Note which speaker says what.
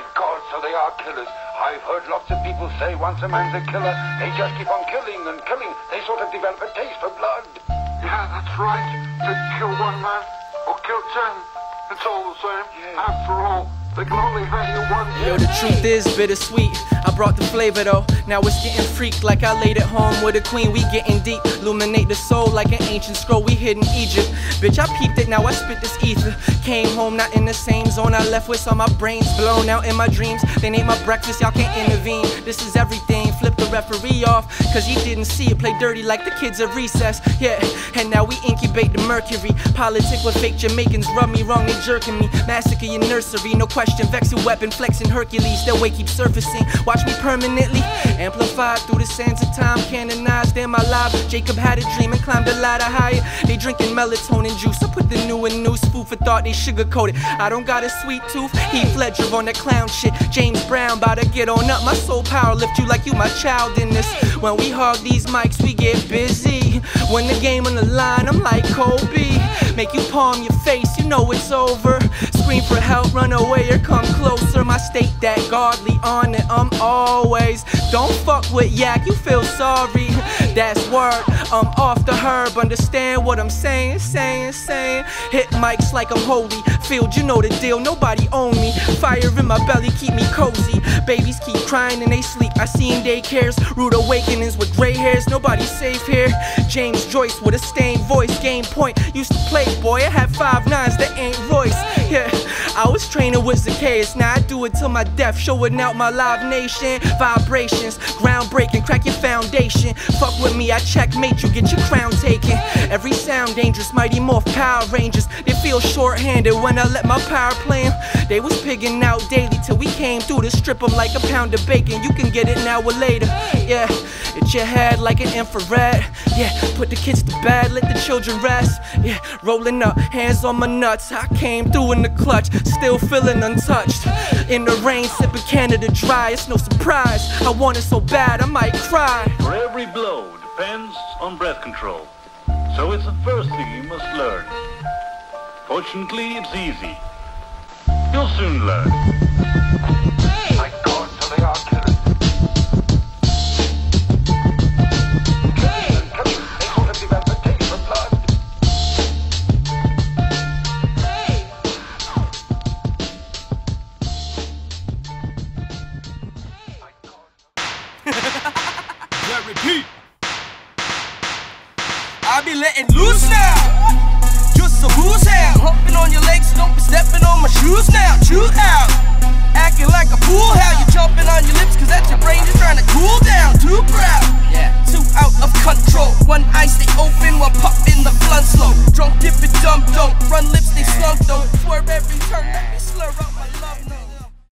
Speaker 1: so they are killers. I've heard lots of people say once a man's a killer, they just keep on killing and killing. They sort of develop a taste for blood.
Speaker 2: Yeah, that's right. To kill one man or kill ten, it's all the same.
Speaker 1: Yeah.
Speaker 2: After all, they can only hang you once.
Speaker 3: Yo, the truth is bittersweet. I brought the flavor though. Now it's getting freaked like I laid at home with a queen. We getting deep, illuminate the soul like an ancient scroll. We hid in Egypt. Bitch, I peeped it, now I spit this ether. Came home not in the same zone. I left with some my brains blown out in my dreams. They ain't my breakfast, y'all can't intervene. This is everything. Flip the referee off, cause he didn't see it. Play dirty like the kids at recess. Yeah, and now we incubate the mercury. Politic with fake Jamaicans, rub me wrong, they jerking me. Massacre your nursery, no question. Vex your weapon, flexing Hercules. Their way keep surfacing. Watch me permanently. Amplified through the sands of time, canonized in my life. Jacob had a dream and climbed a ladder higher. They drinking melatonin juice. I put the new and new food for thought, they sugar coated. I don't got a sweet tooth. Heath Ledger on that clown shit. James Brown, bout to get on up. My soul power lift you like you my child in this. When we hog these mics, we get busy. When the game on the line, I'm like Kobe. Make you palm your face, you know it's over. Scream for help, run away or come closer. My state that godly on it, I'm always. Don't fuck with yak, you feel sorry. That's word, I'm off the herb. Understand what I'm saying, saying, saying. Hit mics like I'm holy. Field, you know the deal, nobody own me. Fire in my belly, keep me cozy. Babies keep crying and they sleep. I seen daycares, rude awakenings with gray hairs. Nobody safe here. James Joyce with a stained voice, game point. Used to play, boy, I had five nines that ain't Royce. Yeah, I was training with Zacchaeus. Now I do it till my death, showing out my live nation. Vibrations, groundbreaking, crack your foundation. Fuck with me, I checkmate you, get your crown taken. Every sound dangerous, mighty morph Power Rangers. They feel short-handed when I let my power play. They was pigging out daily till we came through to strip 'em like a pound of bacon. You can get it now or later. Yeah, it's your head like an infrared. Yeah, put the kids to bed, let the children rest. Yeah, rolling up, hands on my nuts. I came through in the clutch, still feeling untouched. In the rain, sipping Canada dry. It's no surprise. I want it so bad, I might cry.
Speaker 4: For every blow depends on breath control. So it's the first thing you must learn. Fortunately, it's easy. You'll soon learn.
Speaker 1: My
Speaker 3: I be letting loose now. Just a who's out. Humping on your legs, don't be stepping on my shoes now. Chew out. Acting like a fool, how you jumping on your lips, cause that's